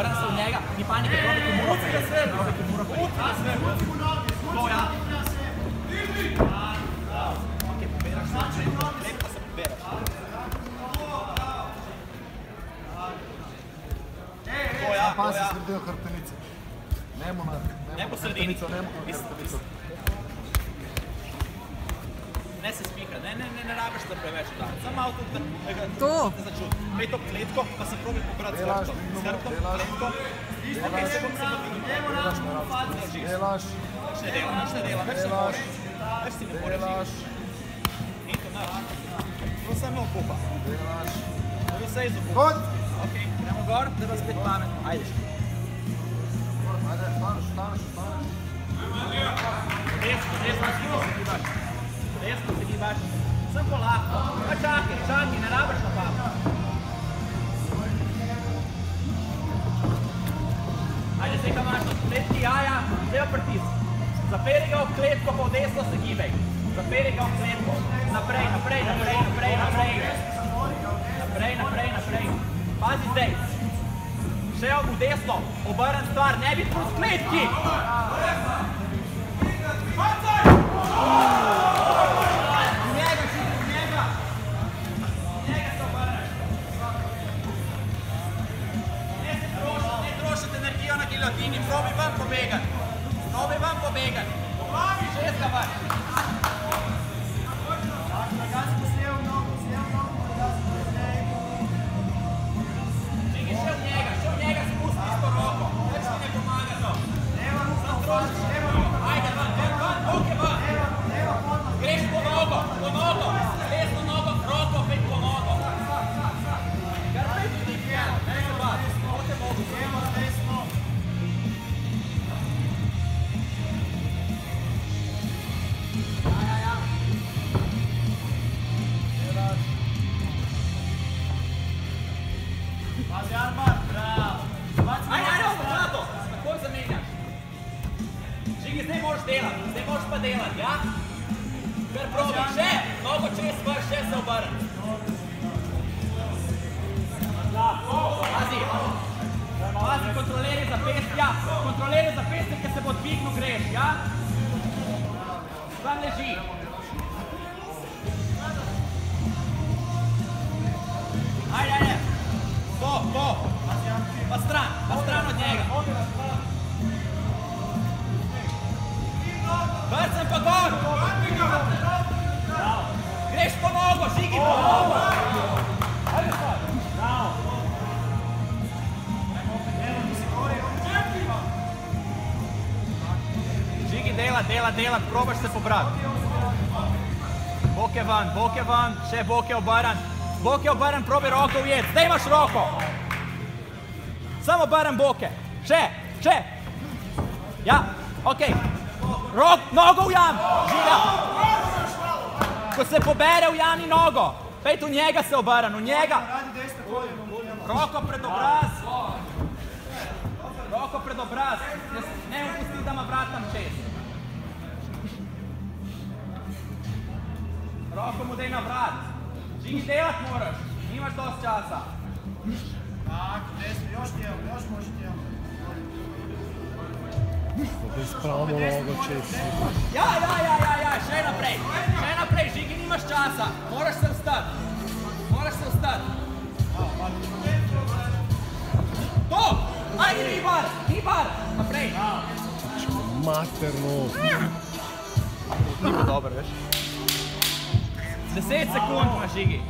obaran se v njega, ni panike, probajte mu roke. Probajte mu roke. To, ja. Ok, poberaš se, lepo se poberaš. To, Pa to, se sredijo hrbtenice. Nemo na hrbtenico, nemo na Mislim, hrbtenico. Ne se spika, ne, ne, ne, ne rabiš da preveč udariti. Samo malo tudi, da ga To. začuti. Pej to kletko, pa se probi pobrati s hrbtom. S hrbtom, kletko. Ok, se bom se dobigal. Delaš na ravno. Držiš. Delaš, Nič ne dela, nič ne dela, več Delaš. boriš. Več si ne boriš. delaš, to. To samo okupa. delaš. To je vse iz okupa. Hod! Ok, gremo gor, da bo spet pamet. Ajde. Ajde, staneš, staneš, staneš. Desno, desno, desno. Desno se gibaš. Sem polahko. Pa čakaj, čakaj, ne rabiš na pamet. Ajde, imaš na kletki jaja, jo pritisk. Zaperi ga v kletko, pa v desno se gibaj. Zaperi ga v kletko. Naprej, naprej, naprej, naprej, naprej. Naprej, naprej, naprej. Pazi zdaj. Še v desno, obrn stvar, ne bi proti kletki. Njega, probi vam pobegati. Probi vam pobegati. Šestka ven. Čekaj, še v njega, še v njega spusti isto roko. Več ti ne pomaga to. Sam trošiš, ajde ven, ven, ven, roke ven. Greš po nogo, po nogo, desno nogo, roko, pet po nogo. Kar pet ljudi pijano, ne se bati, ovo te mogu. Pazi Arman, bravo. Ajde, ajde, ovo, bravo, takoj zamenjaš. Žigi, zdaj moraš delati, zdaj moraš pa delati, ja? Kar probi, še, mnogo čez vrš, še se obrni. Pazi, pazi, kontroleri zapestja, kontroleri zapestja, ker se bo dvignil, greš, ja? Tam leži. Stran, pa stran od njega. Vrcem pa gor. Greš po nogo, žigi po nogo. Žigi dela, dela, dela, probaš se pobrati. Boke van, boke van, še boke obaran. Boke obaran, probi roko ujet. Zdaj imaš roko. Samo obaran boke. Še, še. Ja, okej. Rok, nogo ujam. Žiga. Ko se pobere, ujami nogo. Pejt v njega se obaran, v njega. Roko pred obraz. Roko pred obraz. Ne, ne upusti, da ima vratam čez. Roko mu dej na vrat. Žigi delat moraš. Nimaš dosti časa. Da spravimo nogo čez. Ja, ja, ja, ja, ja, še naprej. Še naprej, žigi, nimaš časa. Moraš se vstati. Moraš se vstati. To! Ajde, ribar! Ribar! Naprej. Materno. Ni bilo dobro, veš. 10 sekund imaš, žigi.